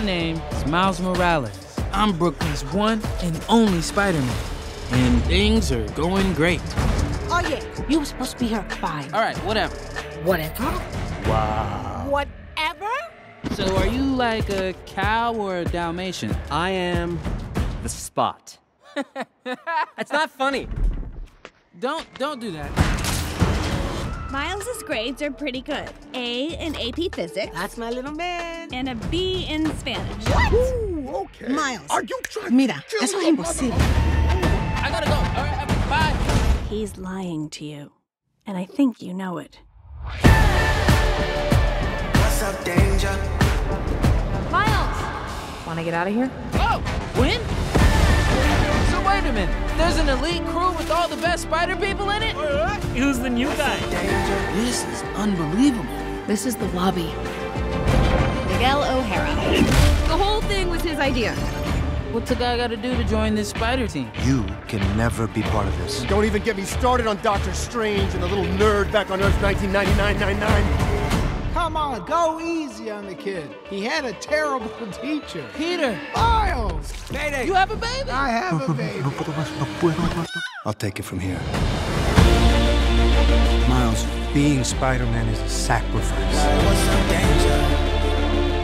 name is Miles Morales. I'm Brooklyn's one and only Spider-Man. And things are going great. Oh yeah, you were supposed to be here at five. All right, whatever. Whatever. Wow. Whatever? So are you like a cow or a Dalmatian? I am the spot. That's not funny. Don't don't do that. Miles's grades are pretty good. A in AP Physics That's my little man. and a B in Spanish. Ooh, okay. Miles. Are you trying Mira, to kill eso es imposible. I gotta go. All right, bye. He's lying to you. And I think you know it. What's up, danger? Miles! Want to get out of here? Oh, when? So wait a minute. There's an elite crew with all the best spider people in it? Who's the new guy? Danger. This is unbelievable. This is the lobby. Miguel O'Hara. The whole thing was his idea. What's a guy gotta do to join this spider team? You can never be part of this. Don't even get me started on Doctor Strange and the little nerd back on Earth 1999-99. Come on, go easy on the kid. He had a terrible teacher. Peter, Miles! you have a baby? I have a baby. I'll take it from here. Miles, being Spider-Man is a sacrifice. What's up, danger?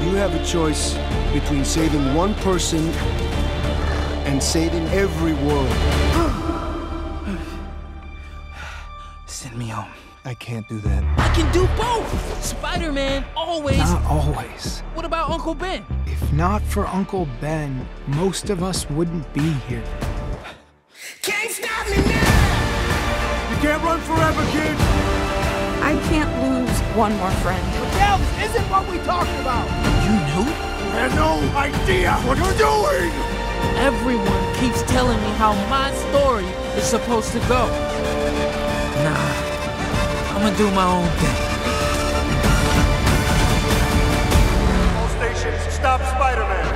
You have a choice between saving one person and saving every world. Send me home. I can't do that. I can do both. Spider-Man always. Not always. What about Uncle Ben? If not for Uncle Ben, most of us wouldn't be here. Can't run forever, kid. I can't lose one more friend. Miguel, this isn't what we talked about. You knew? I have no idea what you're doing. Everyone keeps telling me how my story is supposed to go. Nah, I'm gonna do my own thing. All stations, stop Spider-Man.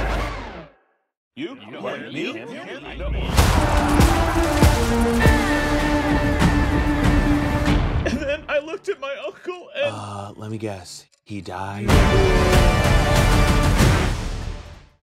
And Let me guess. He died?